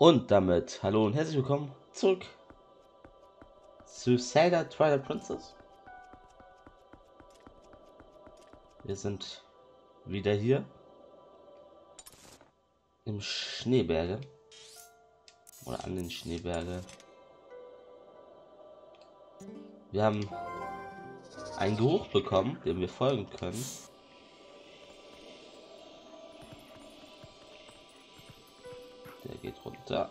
Und damit hallo und herzlich willkommen zurück zu Zelda Twilight Princess. Wir sind wieder hier im Schneeberge oder an den Schneeberge. Wir haben einen Geruch bekommen, dem wir folgen können. Runter.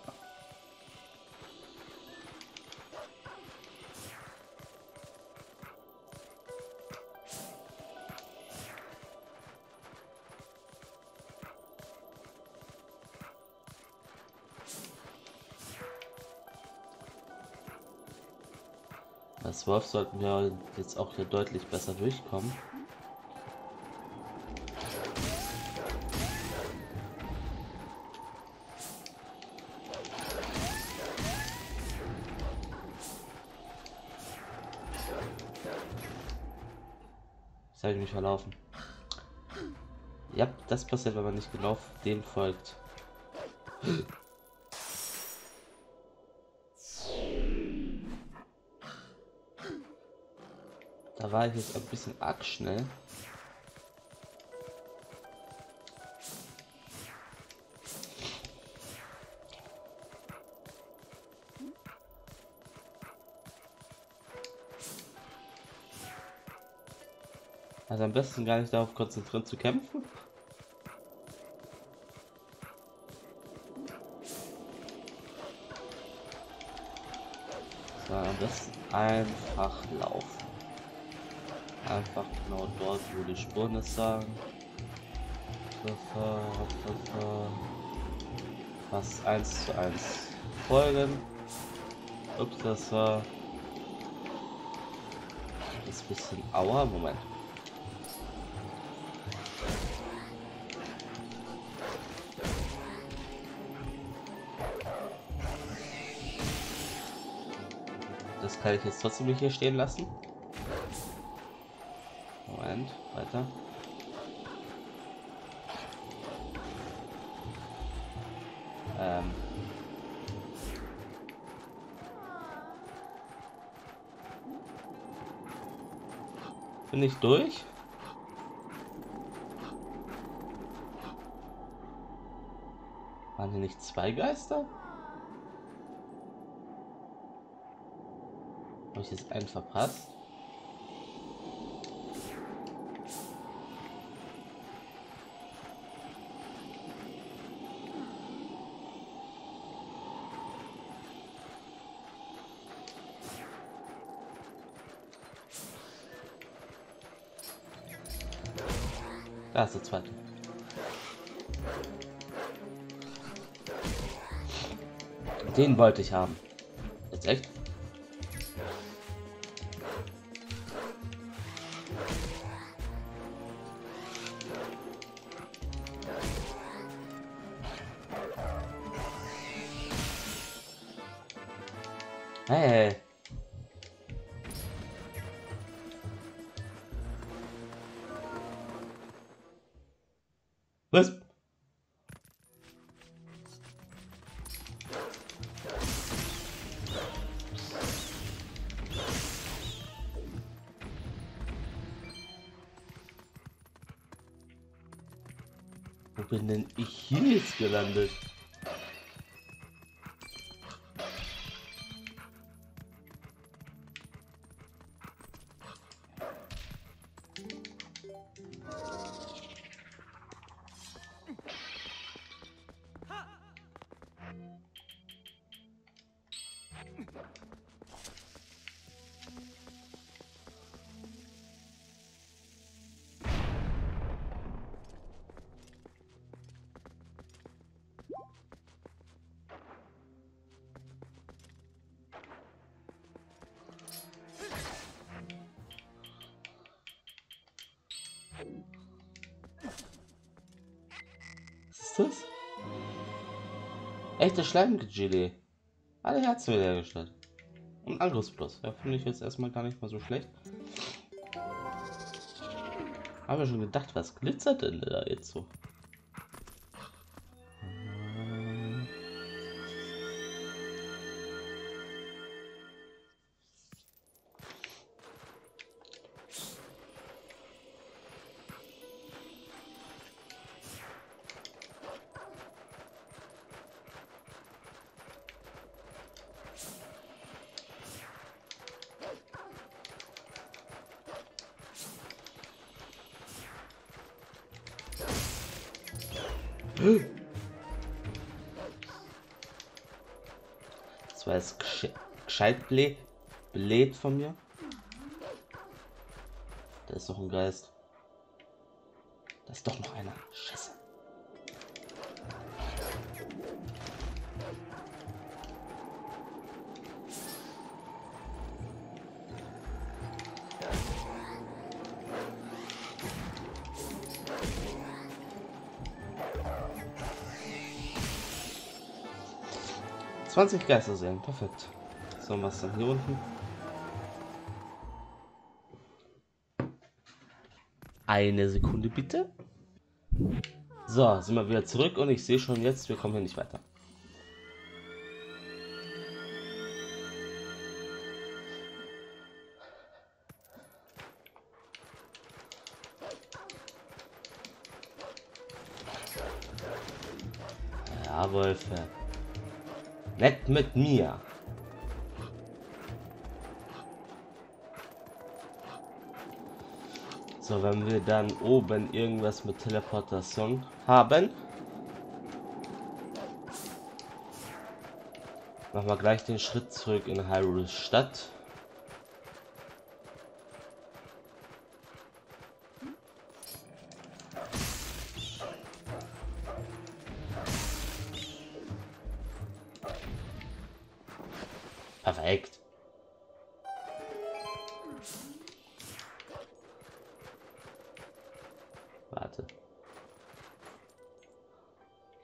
Als Wolf sollten wir jetzt auch hier deutlich besser durchkommen. Jetzt habe ich mich verlaufen. Ja, das passiert, wenn man nicht genau dem folgt. Da war ich jetzt ein bisschen arg schnell. Also am besten gar nicht darauf konzentrieren zu kämpfen. So, am besten einfach laufen. Einfach genau dort, wo die Spuren es sagen. Fast eins zu eins folgen. Ups, das war das bisschen Aua. Moment. Das kann ich jetzt trotzdem nicht hier stehen lassen. Moment, weiter. Ähm. Bin ich durch? Waren hier nicht zwei Geister? Habe ich jetzt einen verpasst? Da ist der zweite. Den wollte ich haben. Hey. Was? Wo bin denn ich hier jetzt gelandet? Das? Echte Schleimgelee. Alle Herzen wieder hergestellt. Und Angriffsplus. Ja, finde ich jetzt erstmal gar nicht mal so schlecht. Habe schon gedacht, was glitzert denn da jetzt so? Das war jetzt gesche gescheit blöd, blöd von mir. Da ist doch ein Geist. Da ist doch noch einer. Scheiße. 20 Geister sehen, perfekt. So, was dann hier unten? Eine Sekunde bitte. So, sind wir wieder zurück und ich sehe schon jetzt, wir kommen hier nicht weiter. Ja, Wolfe. Nett mit mir. So, wenn wir dann oben irgendwas mit Teleportation haben, machen wir gleich den Schritt zurück in Hyrule Stadt. Perfekt. Warte.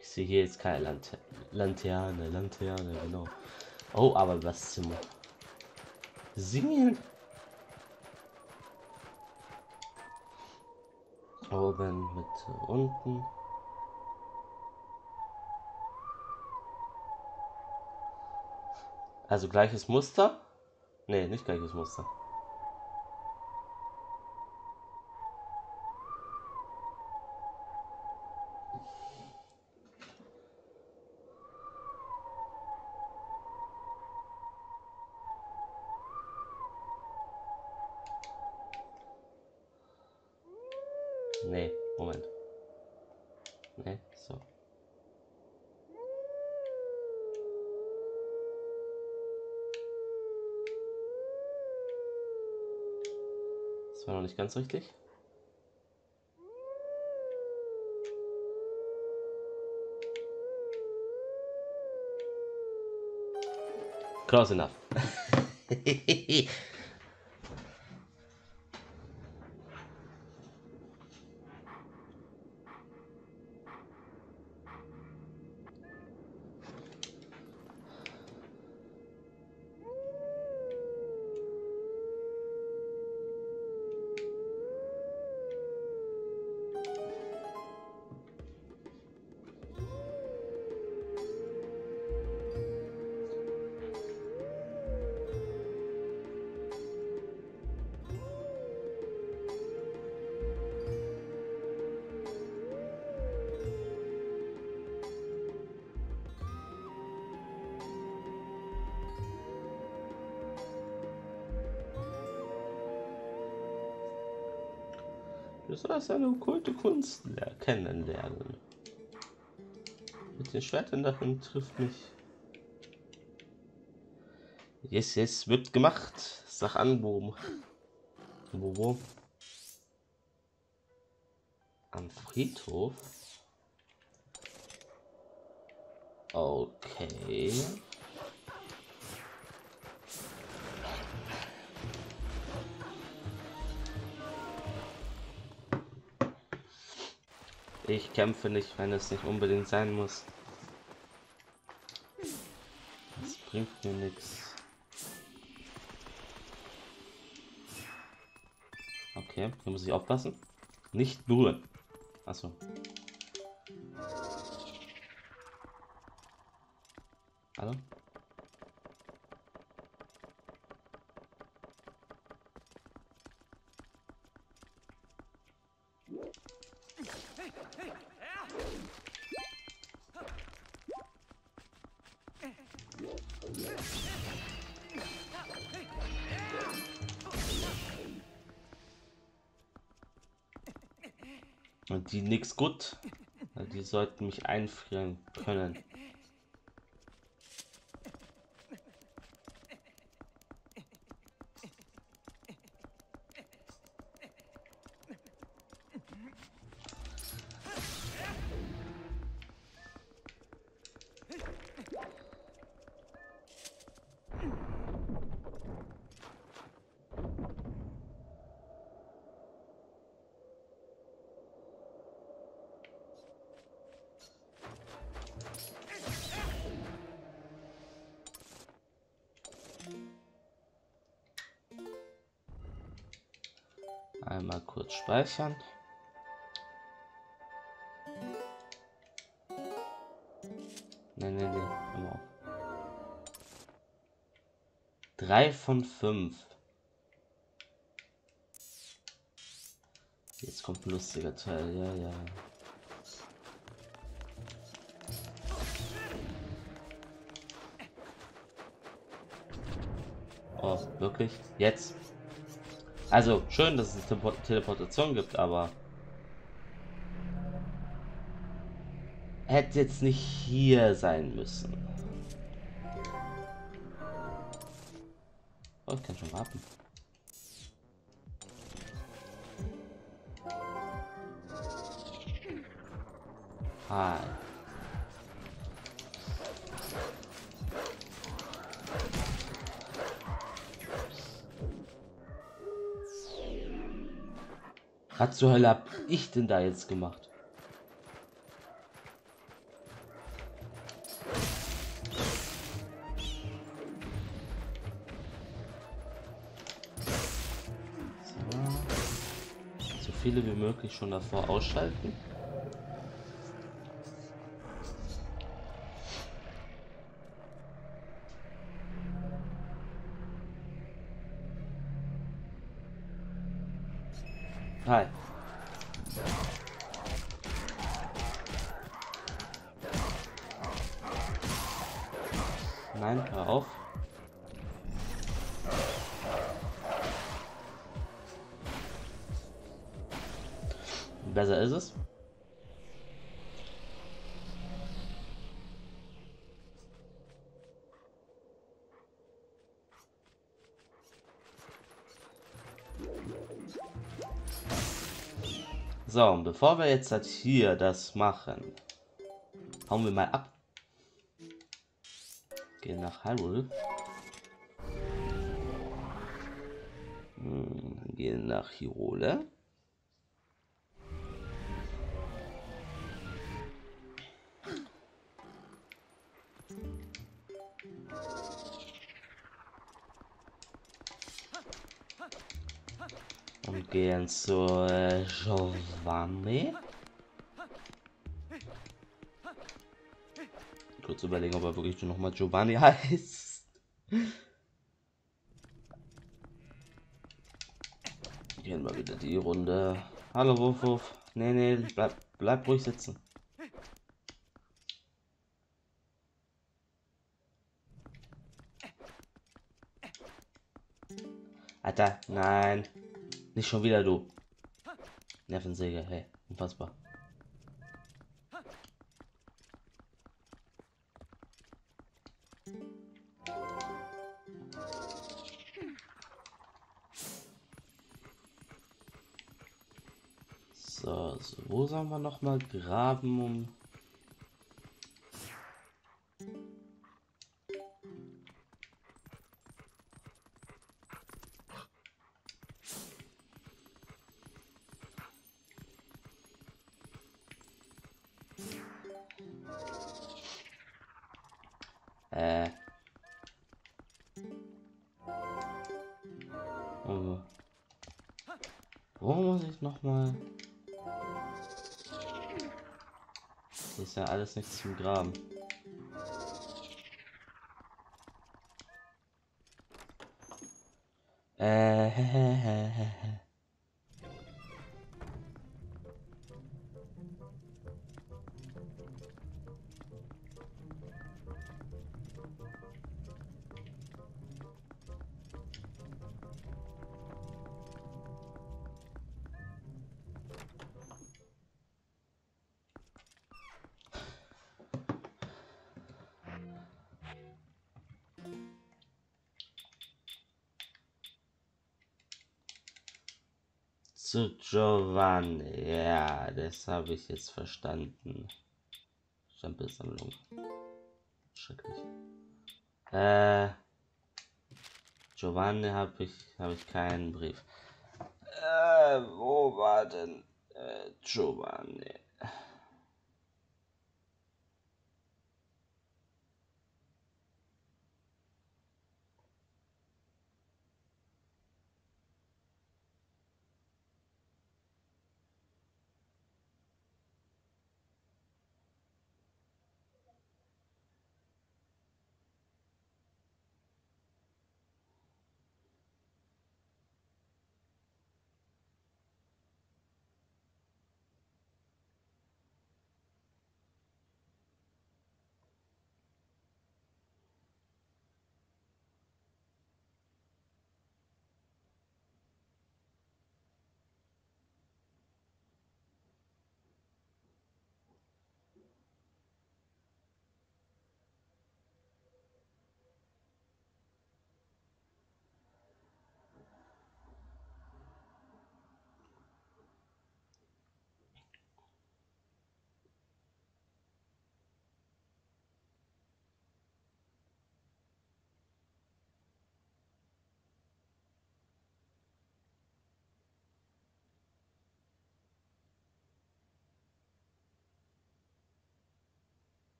Ich sehe hier jetzt keine Lante Lanterne, Lanterne, genau. Oh, aber was Zimmer. Singen. Oben, Mitte, unten. Also gleiches Muster? Ne, nicht gleiches Muster. Nee, Moment. Nee, so. Das war noch nicht ganz richtig. Close enough. Du sollst eine okkulte Kunst kennenlernen. Mit den Schwertern darin trifft mich. Yes, yes, wird gemacht. Sag an, wo. Wo, wo? Am Friedhof? Okay. Ich kämpfe nicht, wenn es nicht unbedingt sein muss. Das bringt mir nichts. Okay, hier muss ich aufpassen. Nicht berühren. Achso. Gut. Die sollten mich einfrieren können. Einmal kurz speichern. Nee, nee, nee. Komm auf. Drei von fünf. Jetzt kommt ein lustiger Teil, ja, ja. Oh, wirklich? Jetzt? Also, schön, dass es Tele Teleportation gibt, aber... Hätte jetzt nicht hier sein müssen. Oh, ich kann schon warten. Hi. Was zur Hölle hab ich denn da jetzt gemacht? So. so viele wie möglich schon davor ausschalten. Besser ist es. So, und bevor wir jetzt halt hier das machen, hauen wir mal ab. Gehen nach Hyrule. Hm, gehen nach Hyrule. Und gehen zu äh, Giovanni. Kurz überlegen, ob er wirklich noch mal Giovanni heißt. Gehen wir wieder die Runde. Hallo Wurf, Wurf. Nee, nee, bleib, bleib ruhig sitzen. Alter, nein. Nicht schon wieder du. Nervensäge, hey, unfassbar. So, so, wo sollen wir noch mal graben, um Wo muss ich noch mal? Hier ist ja alles nichts zum Graben. Äh. zu Giovanni. Ja, das habe ich jetzt verstanden. Stempelsammlung. Schrecklich. Äh, Giovanni habe ich, habe ich keinen Brief. Äh, wo war denn äh, Giovanni?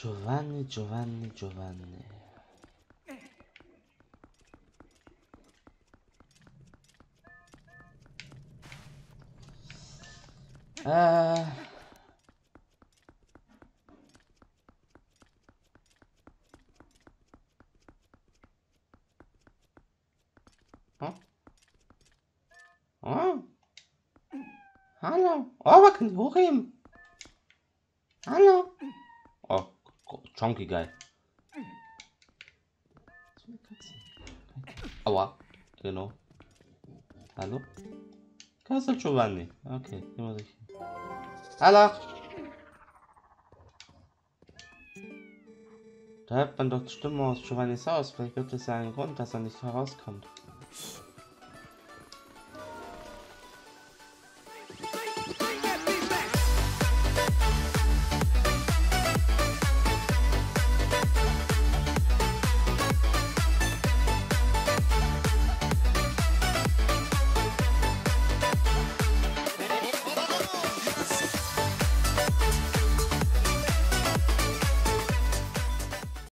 Giovanni, Giovanni, Giovanni. Oh. Hallo. Oh, wir können hochheben. Hallo. Chunky geil. Aua. Genau. Hallo? Castle Giovanni. Okay, hier muss ich. Hallo. Da hört man doch die Stimme aus Giovannis Haus. Vielleicht gibt es ja einen Grund, dass er nicht herauskommt.